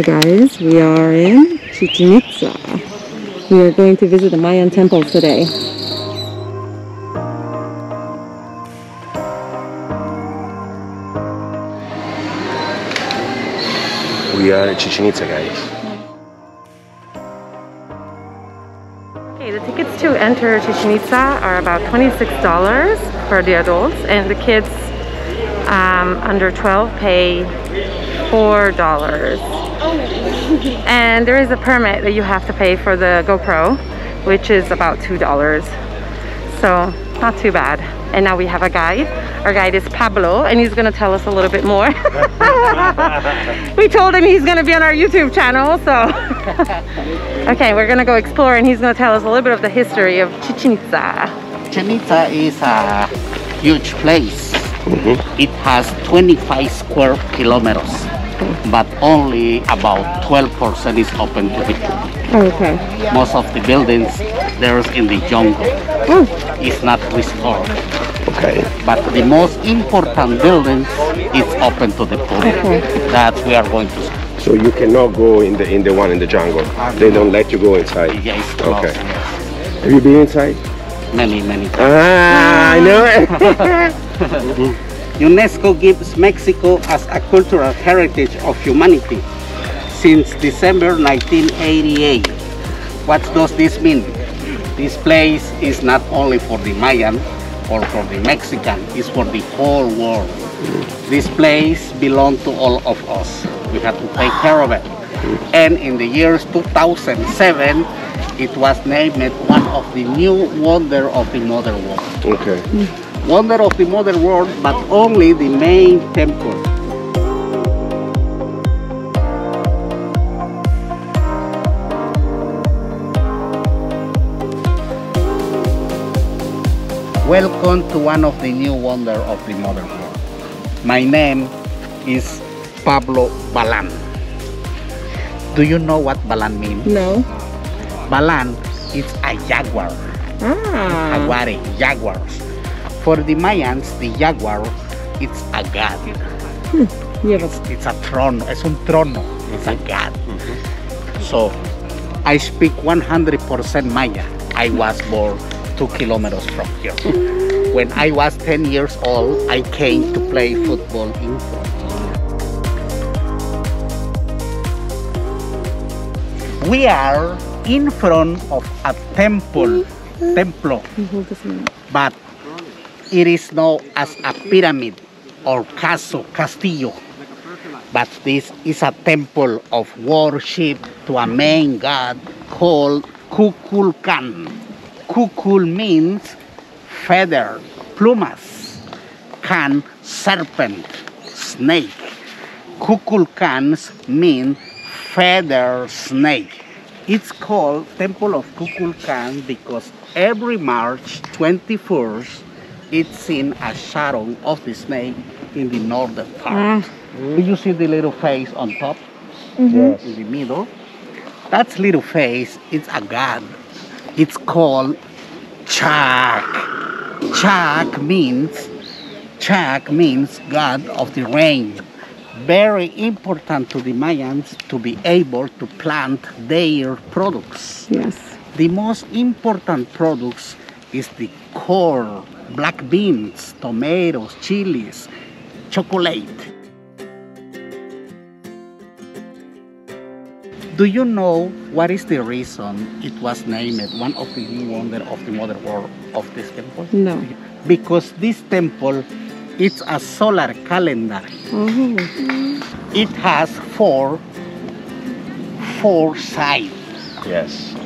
Hey guys, we are in Chichen Itza. We are going to visit the Mayan temples today. We are in Chichen Itza, guys. Okay, the tickets to enter Chichen Itza are about $26 for the adults and the kids um, under 12 pay $4. and there is a permit that you have to pay for the GoPro, which is about $2. So not too bad. And now we have a guide. Our guide is Pablo and he's gonna tell us a little bit more. we told him he's gonna be on our YouTube channel, so. okay, we're gonna go explore and he's gonna tell us a little bit of the history of Chichen Itza. Chichen Itza is a huge place. Mm-hmm. It has 25 square kilometers, but only about 12% is open to the public. Okay. Most of the buildings there's in the jungle is not restored. Okay. But the most important buildings is open to the public. Okay. That we are going to see. So you cannot go in the in the one in the jungle. They don't let you go inside. Yeah, it's closed, Okay. yes. Have you been inside? Many, many times. Ah, I know it. UNESCO gives Mexico as a cultural heritage of humanity since December 1988. What does this mean? This place is not only for the Mayan or for the Mexican, it's for the whole world. This place belongs to all of us. We have to take care of it. And in the years 2007, it was named one of the new wonder of the modern world okay. Wonder of the modern world, but only the main temple. Welcome to one of the new wonder of the modern world. My name is Pablo Balan. Do you know what Balan means? No. Balan is a jaguar. Ah. Jaguare, jaguars. For the Mayans, the jaguar it's a god. Yeah, It's, it's a trono, es un trono, it's a god. So, I speak 100% Maya. I was born two kilometers from here. When I was 10 years old, I came to play football in front. We are in front of a temple, templo, hold this one? but it is known as a pyramid or caso, castillo. But this is a temple of worship to a main god called Kukulkan. Kukul means feather, plumas. Kan, serpent, snake. Kukulkans mean feather snake. It's called Temple of Kukulkan because every March 21st, it's seen a shadow of the snake in the northern part. Ah. Do you see the little face on top? Mm-hmm. Yes. In the middle? That little face is a god. It's called Chak. Chak means Chak means god of the rain. Very important to the Mayans to be able to plant their products. Yes. The most important products is the corn, black beans, tomatoes, chilies, chocolate. Do you know what is the reason it was named one of the new wonder of the modern world of this temple? No. Because this temple it's a solar calendar. Oh. It has four four sides. Yes.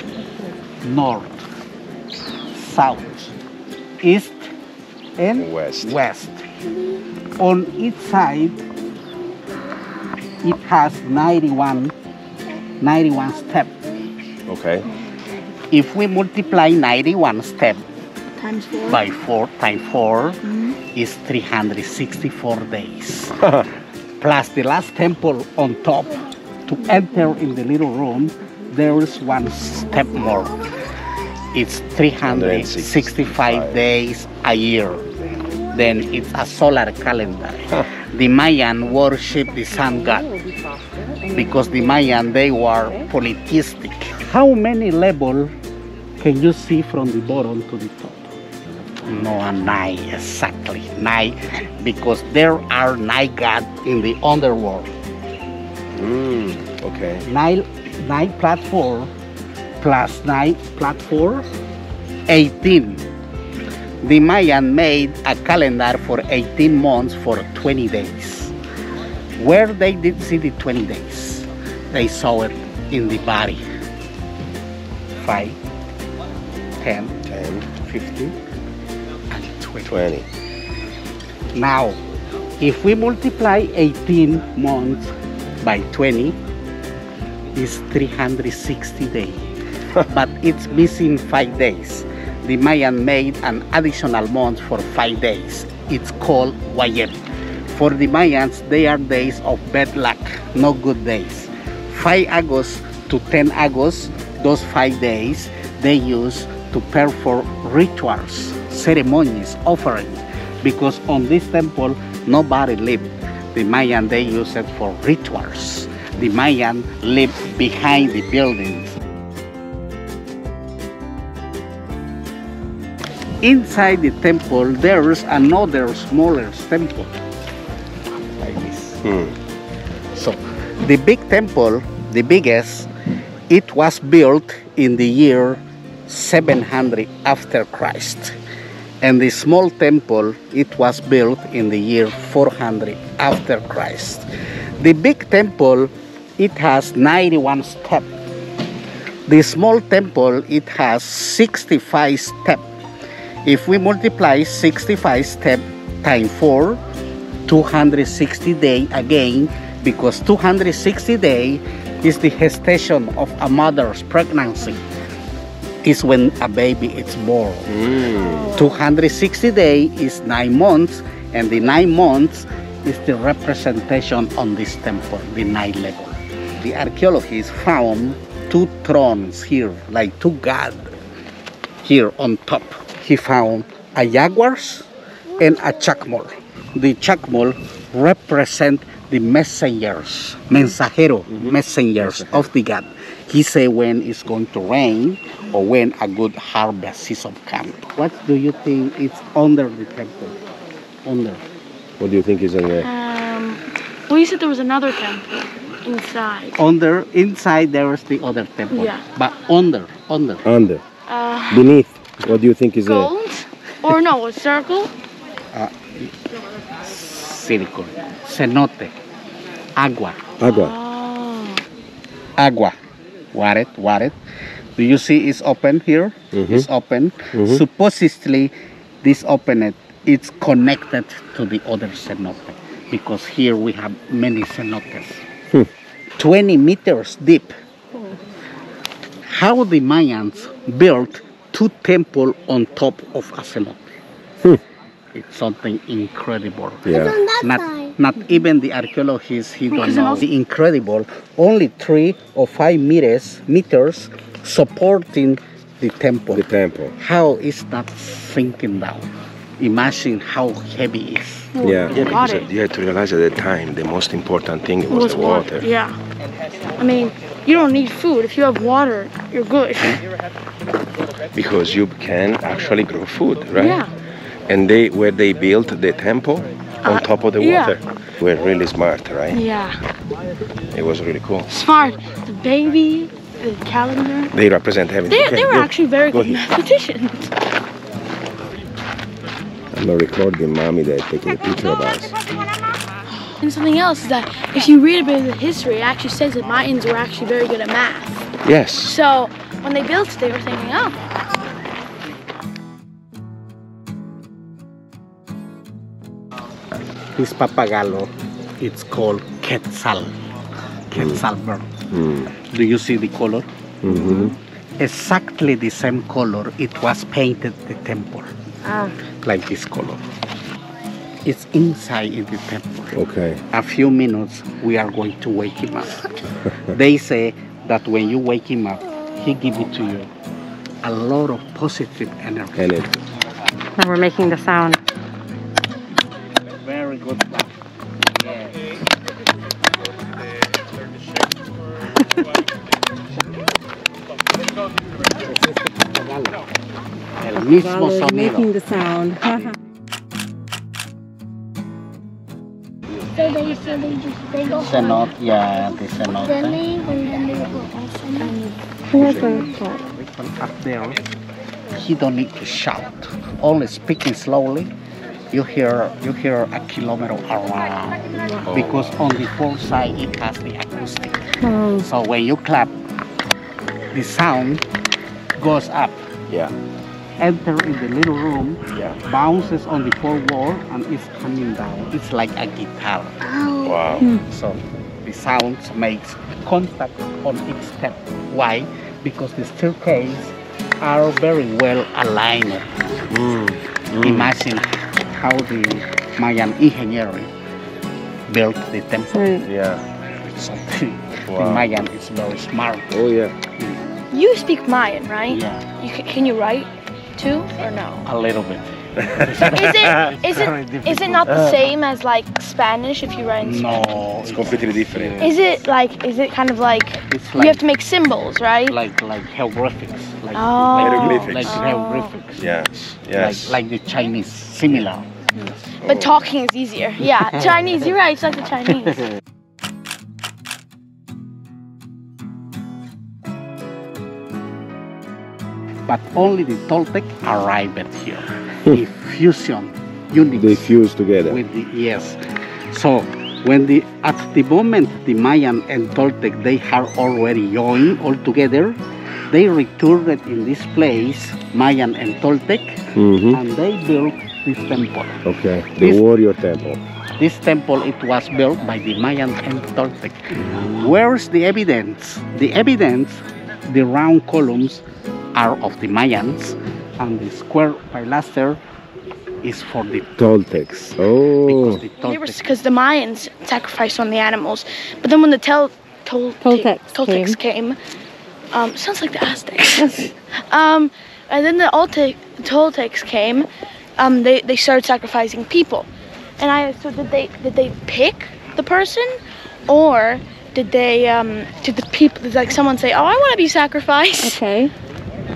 north, south, east, and West. west. On each side, it has 91, 91 steps. Okay. If we multiply 91 steps Times four. by 4 times 4 mm-hmm. is 364 days. Plus the last temple on top to enter in the little room, there is one step more. It's 365 days a year. Then it's a solar calendar. The Mayan worship the sun god. because the Mayan they were polytheistic. How many level can you see from the bottom to the top? No, nine exactly nine, because there are nine gods in the underworld. Mm, okay. Nine, nine platform plus nine platform, 18. The Mayan made a calendar for 18 months for 20 days. Where they did see the 20 days, they saw it in the body. 5, 10, 10, 15, and 20. 20. Now, if we multiply 18 months by 20, it's 360 days. But it's missing five days. The Mayan made an additional month for five days. It's called Wayeb. For the Mayans, they are days of bad luck, no good days. 5 August to 10 August, those five days, they use to perform rituals, ceremonies, offerings, because on this temple nobody lived. The Mayan they use it for rituals. The Mayan lived behind the buildings. Inside the temple there's another smaller temple. Like this. Hmm. So the big temple, the biggest, it was built in the year 700 after Christ. And the small temple, it was built in the year 400 after Christ. The big temple, it has 91 steps. The small temple, it has 65 steps. If we multiply 65 steps times 4, 260 day again, because 260 day is the gestation of a mother's pregnancy. Is when a baby is born. Mm. 260 day is nine months, and the nine months is the representation on this temple, the nine level. The archaeologists found two thrones here, like two gods here on top. He found a jaguars and a chacmol. The chacmol represent the messengers, mensajero, messengers of the God. He say when it's going to rain or when a good harvest season comes. What do you think is under the temple? Under. What do you think is under? Um, well, you said there was another temple inside. Under, inside there is the other temple. Yeah. But under, under. Under. Uh, Beneath. What do you think is there? gold? Or no, a circle? Circle. Cenote. Agua. Agua. Oh. agua. Water, water. Do you see it's open here? Mhm. It's open. Mhm. Supposedly, this opening it's connected to the other cenote because here we have many cenotes. Hmm. 20 meters deep. How the Mayans built two temples on top of a cenote. Hmm. It's something incredible Yeah. not not even the archaeologists he don't know the incredible only three or five meters meters supporting the temple The temple. how is that sinking down imagine how heavy it is Well, Yeah. you got it. you have to realize at the time the most important thing It was water. Yeah. I mean, you don't need food. If you have water, you're good. Because you can actually grow food, right? Yeah. And they where they built the temple on Uh, top of the water. yeah. Were really smart, right? Yeah. It was really cool. Smart. The baby, the calendar. They represent heaven. They, Okay, they were go. actually very Go good here. mathematicians. I'm not recording mommy that taking a picture of us. And something else is that if you read a bit of the history, it actually says that Mayans were actually very good at math. Yes. So when they built it, they were thinking, oh, this papagalo it's called quetzal. Quetzal bird Mm. do you see the color? Hmm exactly the same color it was painted the temple. Ah, like this color. It's inside in the temple. Okay. a few minutes we are going to wake him up. They say that when you wake him up he give it to you a lot of positive energy And now we're making the sound. very good one. Yes. El mismo sonido. making the sound. So they, so they just, they go Cenote, yeah, the Then cenote. they, then they go also. Here's a pot. Up there, he don't need to shout. Only speaking slowly, you hear you hear a kilometer around. Because on the fourth side it has the acoustic. Oh, So when you clap, the sound goes up, Yeah, enter in the little room, yeah. bounces on the four wall, and is coming down. It's like a guitar. Oh. Wow. So the sound makes contact on each step. Why? Because the staircase are very well aligned. Mm, mm. Imagine how the Mayan engineering built the temple. right. Yeah. So the, the Mayan is very smart. Oh yeah. You speak Mayan, right? Yeah, You can, can you write too or no? a little bit. Is it is it is it not the same as like Spanish if you write in Spanish? No, It's completely different. Is it like is it kind of like It's you have to make symbols, right? like like hieroglyphics, like Oh. like, Hieroglyphics. like Oh. hieroglyphics. Yeah. Yes. Like, like the Chinese, similar. But oh. talking is easier. Yeah, Chinese. You're right. It's like the Chinese. but only the Toltec arrived here. The fusion units They fuse together. with the yes. So when the at the moment the Mayan and Toltec they are already joined all together, they returned in this place, Mayan and Toltec, hmm and they built this temple. Okay. The This- warrior temple. This temple it was built by the Mayan and Toltec. Where's the evidence? The evidence, the round columns are of the Mayans, and the square pilaster is for the Toltecs. Oh. because the They were Toltec. because the Mayans sacrificed on the animals, but then when the tel, tol, Toltecs Toltecs came, um, sounds like the Aztecs. um, and then the Oltec, Toltecs came, um, they they started sacrificing people, and I so did they did they pick the person, or did they um, did the people did like someone say oh I want to be sacrificed? Okay.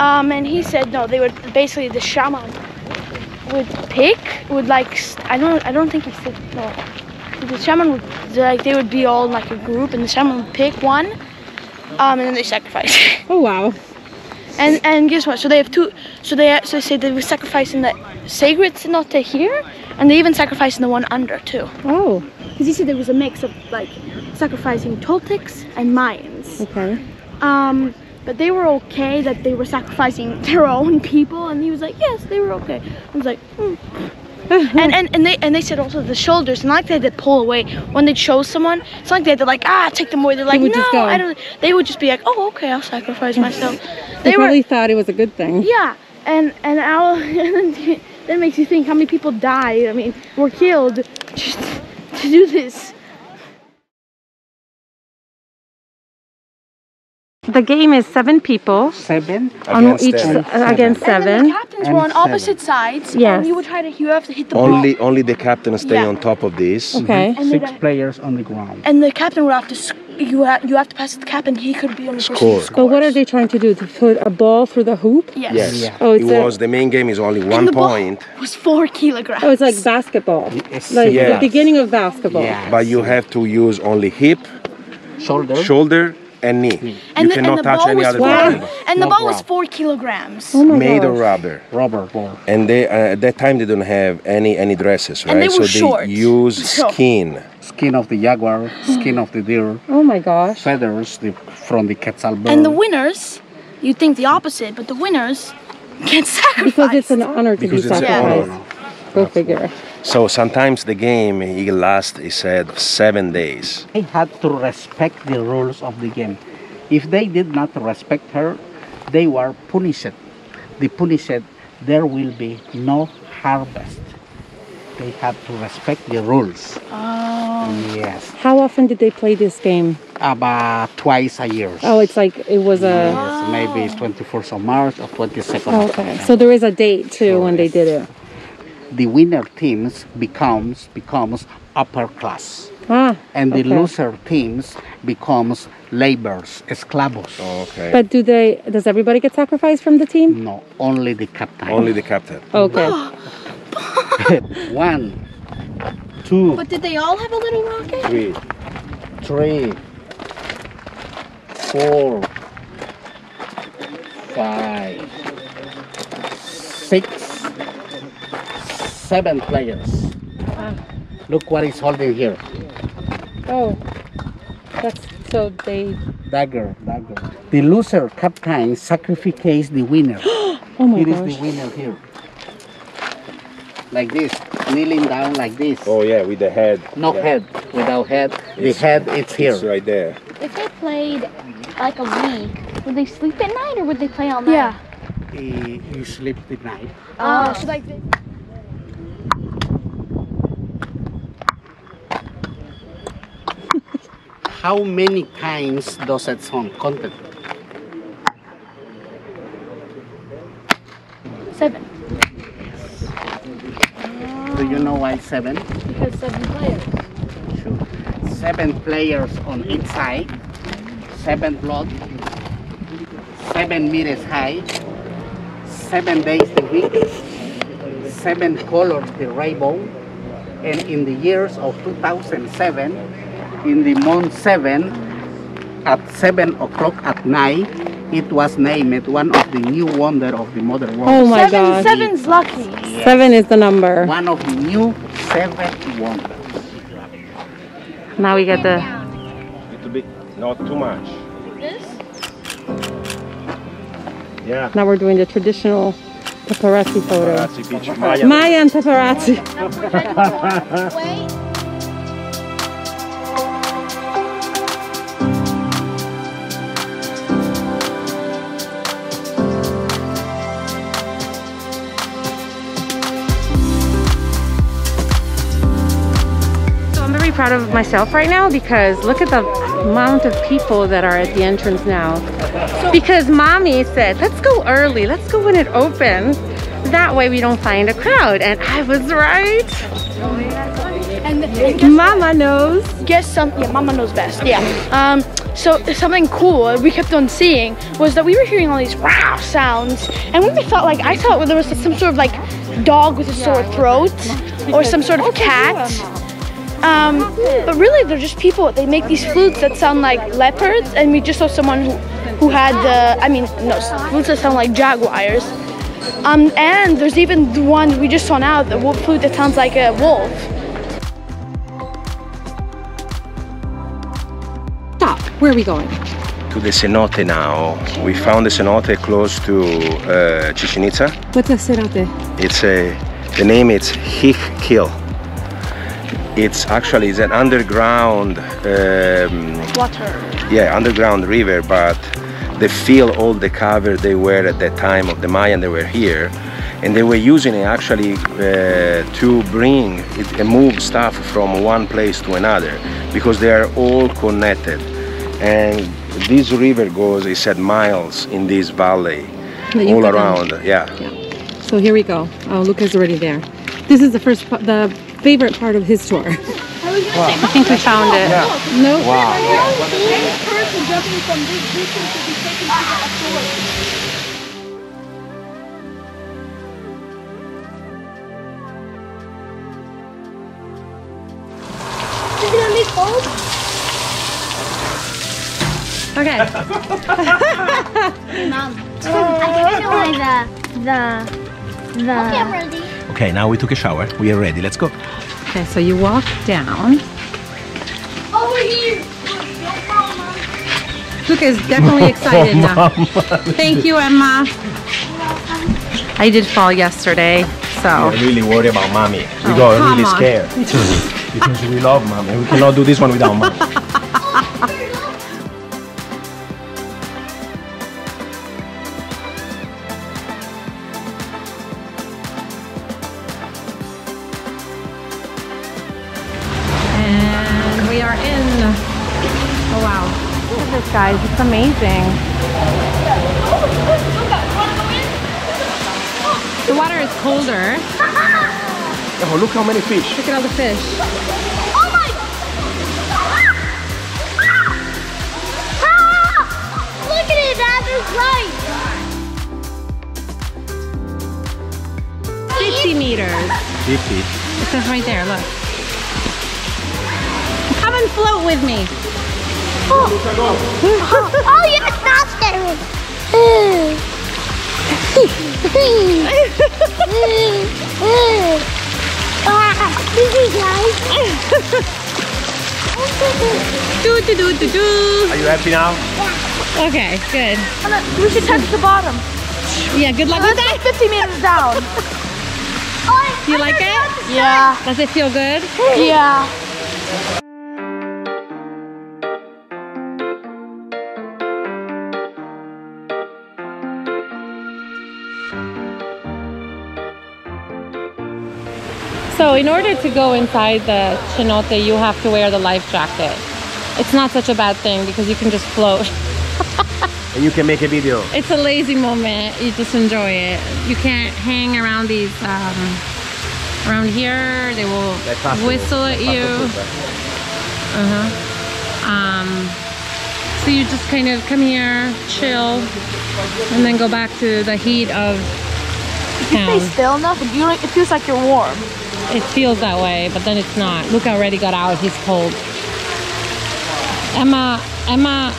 Um, and he said no. They would basically the shaman would pick would like I don't I don't think he said no. The shaman would like they would be all in like a group, and the shaman would pick one, um, and then they sacrifice. Oh wow. and and guess what? So they have two. So they so they say they were sacrificing the sacred cenote here, and they even sacrificing the one under too. Oh. Because he said there was a mix of like sacrificing Toltecs and Mayans. Okay. Um, but they were okay that they were sacrificing their own people, and he was like, yes, they were okay. I was like, hmm. and, and and they and they said also the shoulders, and like they had to pull away when they chose someone. It's like they had to like ah take them away. They're like would no, go. I don't. They would just be like, oh okay, I'll sacrifice myself. They They were thought it was a good thing. yeah, and and then that makes you think how many people died. I mean, were killed just to do this. The game is seven people Seven. on Against each seven. uh, against And then the captains were on seven. opposite sides. Yes. And you would try to you have to hit the ball. Only only the captain stay Yeah. on top of this. Okay. And Six then- players on the ground. And the captain would have to you have, you have to pass it to the captain. He could be on the person who Score. But what are they trying to do? To put a ball through the hoop? Yes. Yes. Yeah. Oh, it's it a- was the main game is only And one the ball point, was four kilograms. Oh, it's like basketball. It's Like Yeah. the beginning of basketball. Yeah. but you have to use only hip, Shoulder. shoulder, and knee. and you the, cannot and touch ball any was other four, ground. and the ball was four kilograms. Oh my Made of rubber. Rubber ball. And they uh, at that time they don't have any any dresses, right? And they were so short. they use So- skin. Skin of the jaguar, skin of the deer, Oh my gosh. feathers the, from the quetzal bird. And the winners, you think the opposite, but the winners get sacrificed. Because it's an honor to Because be sacrificed. honor. Go figure. So sometimes the game it lasts, he said, seven days. They had to respect the rules of the game. If they did not respect her, they were punished. The punished, there will be no harvest. They had to respect the rules. Oh. Yes. How often did they play this game? About twice a year. Oh, it's like it was a. Yes, maybe it's 21st of March or 22nd Oh, of okay. So there is a date too when they did it. The winner teams becomes becomes upper class. Ah, and the okay. loser teams becomes laborers, esclavos. Okay. But do they? Does everybody get sacrificed from the team? No, only the captain. Only the captain. Okay. One, two, But did they all have a little rocket? Three. three, four, five, six, seven players. Ah. Look what he's holding here. Oh, that's so they. Dagger, dagger. The loser captain sacrifices the winner. Oh my Here is gosh. the winner here. Like this, kneeling down like this. Oh yeah, with the head. No Yeah. head, without head. The It's- head it's here. It's right there. If they played like a week, would they sleep at night or would they play all night? Yeah. He, he sleep at night. Oh, so like How many times does that song content? Seven. Do you know why seven? Because seven players. Sure. Seven players on each side, seven blood, seven meters high, seven days a week, seven colors the rainbow, and in the years of 2007, in the month seven, at seven o'clock at night, it was named one of the new wonder of the modern world. Oh my Seven, gosh. seven's lucky. Seven is the number. One of the new seven wonders. Now we get the. Little bit, not too much. This? Yeah. Now we're doing the traditional paparazzi photo. Paparazzi picture. Maya. Mayan paparazzi. proud of myself right now because look at the amount of people that are at the entrance now. Because mommy said, let's go early, let's go when it opens. That way we don't find a crowd. And I was right. And, and Mama knows. guess some. Yeah, Mama knows best. Yeah. Um. So something cool we kept on seeing was that we were hearing all these wow sounds, and we thought like I thought there was some sort of like dog with a sore throat or some sort of cat. Um, but really, they're just people. They make these flutes that sound like leopards, and we just saw someone who, who had the. I mean, no, flutes that sound like jaguars. Um, and there's even the one we just saw now, the wolf flute that sounds like a wolf. Stop. Where are we going? To the cenote now. We found the cenote close to uh, Chichen Itza. What's a cenote? It's a, the name is Ik Kil. It's actually it's an underground, um, Water. yeah, underground river, but they fill all the cover they were at that time of the Mayan they were here, and they were using it actually uh, to bring it, and move stuff from one place to another because they are all connected, and this river goes, it said, miles in this valley, all around, yeah. So here we go. Oh, Luca's already there. This is the first, the favorite part of his tour. I think we found it. No. Wow. person jumping from this distance to be taken to the authorities. Is it on this bulb? Okay. Mom, I can feel like the the the. Okay, I'm ready. Okay, now we took a shower. We are ready. Let's go. Okay, so you walk down. Over here. Luca is definitely oh, excited now. Thank you, Emma. I did fall yesterday, so. We're really worried about mommy. We Oh, got really on. scared because we love mommy. We cannot do this one without mom. guys. It's amazing. The water is colder. oh, look how many fish. Look at all the fish. Oh my! Ah! Ah! Look at it, That is right. 50 meters. 50. It says right there, look. Come and float with me. Oh, oh, you're not scared. This is nice. Do, do, do, do, do. Are you happy now? Yeah. Okay, good. We should touch the bottom. Yeah, good luck with that. like 50 meters down. Do you like it? Yeah. Does it feel good? Yeah. So in order to go inside the cenote, you have to wear the life jacket. It's not such a bad thing because you can just float. And you can make a video. It's a lazy moment. You just enjoy it. You can't hang around these, um, around here. They will whistle at you. Uh-huh. Um, so you just kind of come here, chill, and then go back to the heat of Stay town. still enough, and you don't, it feels like you're warm. It feels that way, but then it's not. Luca already got out. He's cold. Emma, Emma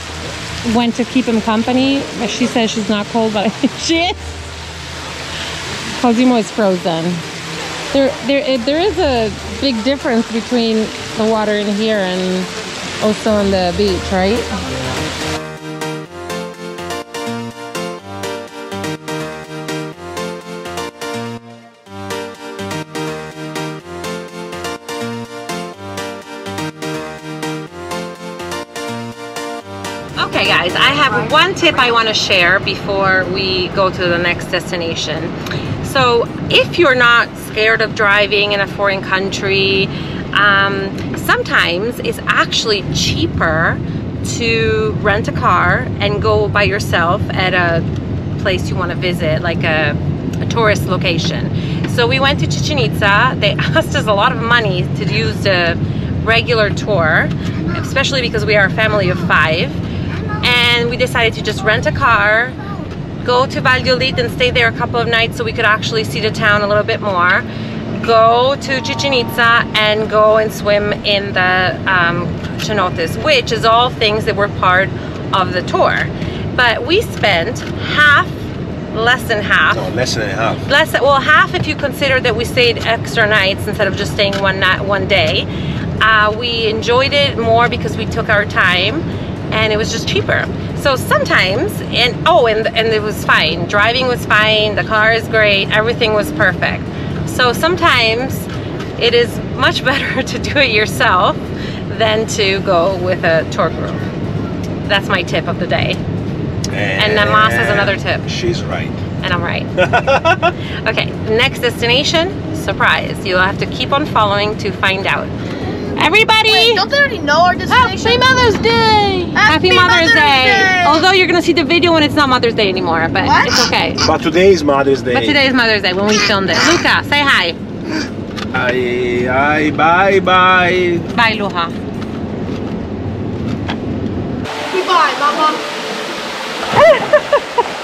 went to keep him company. but She says she's not cold, but I think she is. Cosimo is frozen. There, there, there is a big difference between the water in here and also on the beach, right? One tip I want to share before we go to the next destination. So, if you're not scared of driving in a foreign country, um, sometimes it's actually cheaper to rent a car and go by yourself at a place you want to visit, like a, a tourist location. So, we went to Chichen Itza. They asked us a lot of money to use the regular tour, especially because we are a family of five and we decided to just rent a car go to Valladolid and stay there a couple of nights so we could actually see the town a little bit more. Go to Chichen Itza and go and swim in the um, cenotes which is all things that were part of the tour. But we spent half less than half. No, less than half. less well half if you consider that we stayed extra nights instead of just staying one night one day. Uh, we enjoyed it more because we took our time and it was just cheaper so sometimes and oh and and it was fine driving was fine the car is great everything was perfect so sometimes it is much better to do it yourself than to go with a tour group that's my tip of the day And then Moss has another tip. She's right. and I'm right. okay, next destination, surprise. You'll have to keep on following to find out. Everybody, Wait, don't they already know our destination? Happy Mother's Day! Happy, Mother's, Day. Although you're gonna see the video when it's not Mother's Day anymore, but What? it's okay. But today is Mother's Day. But today is Mother's Day when we filmed it. Luca, say hi. Aye, aye, bye, bye. Bye, Luha. Goodbye, Mama.